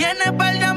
Tiene par de